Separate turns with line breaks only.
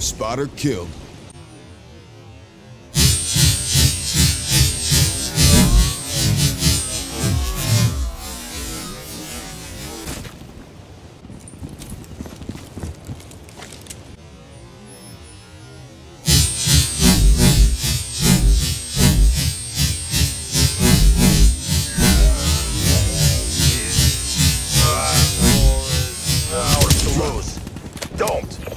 Spotter killed. don't.